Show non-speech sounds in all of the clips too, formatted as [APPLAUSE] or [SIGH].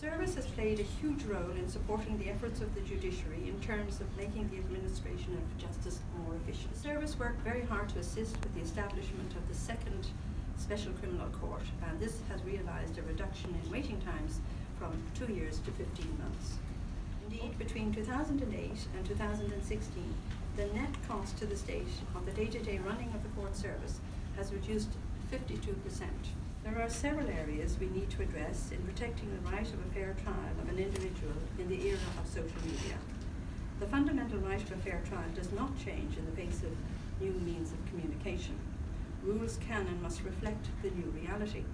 Service has played a huge role in supporting the efforts of the judiciary in terms of making the administration of justice more efficient. The service worked very hard to assist with the establishment of the second Special Criminal Court, and this has realised a reduction in waiting times from two years to 15 months. Indeed, between 2008 and 2016, the net cost to the state of the day-to-day running of the court service has reduced 52%. There are several areas we need to address in protecting the right of a fair trial of an individual in the era of social media. The fundamental right of a fair trial does not change in the face of new means of communication. Rules can and must reflect the new reality.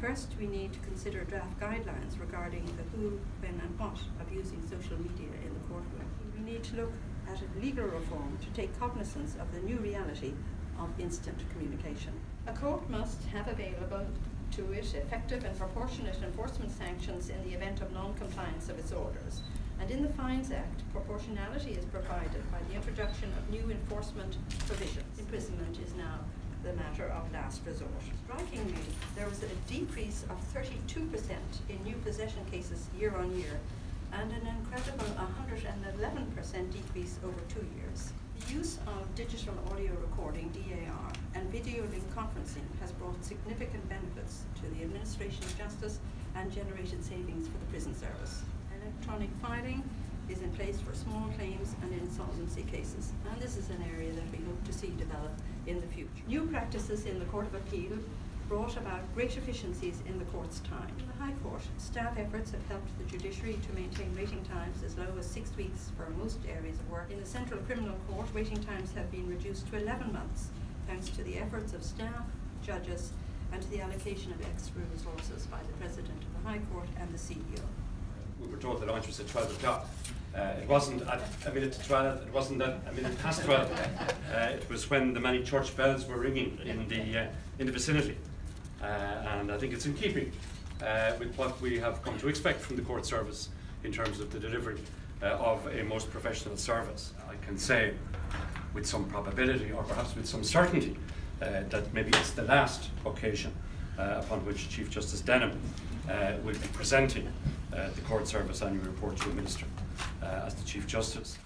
First, we need to consider draft guidelines regarding the who, when and what of using social media in the courtroom. We need to look at a legal reform to take cognizance of the new reality of instant communication. A court must have available to it effective and proportionate enforcement sanctions in the event of non-compliance of its orders. And in the Fines Act, proportionality is provided by the introduction of new enforcement provisions. Imprisonment is now the matter of last resort. Strikingly, there was a decrease of 32% in new possession cases year on year and an incredible 111% decrease over two years. The use of digital audio recording, DAR, video link conferencing has brought significant benefits to the administration of justice and generated savings for the prison service. Electronic filing is in place for small claims and insolvency cases, and this is an area that we hope to see develop in the future. New practices in the Court of Appeal brought about great efficiencies in the court's time. In the High Court, staff efforts have helped the judiciary to maintain waiting times as low as six weeks for most areas of work. In the Central Criminal Court, waiting times have been reduced to 11 months thanks to the efforts of staff, judges, and to the allocation of extra resources by the President of the High Court and the CEO. We were told that lunch was at 12 o'clock. Uh, it wasn't at a minute to 12, it wasn't at a minute past 12. [LAUGHS] Uh, it was when the many church bells were ringing in the, uh, in the vicinity. Uh, and I think it's in keeping uh, with what we have come to expect from the court service in terms of the delivery uh, of a most professional service. I can say with some probability or perhaps with some certainty uh, that maybe it's the last occasion uh, upon which Chief Justice Denham uh, will be presenting the court service annual report to the Minister as the Chief Justice.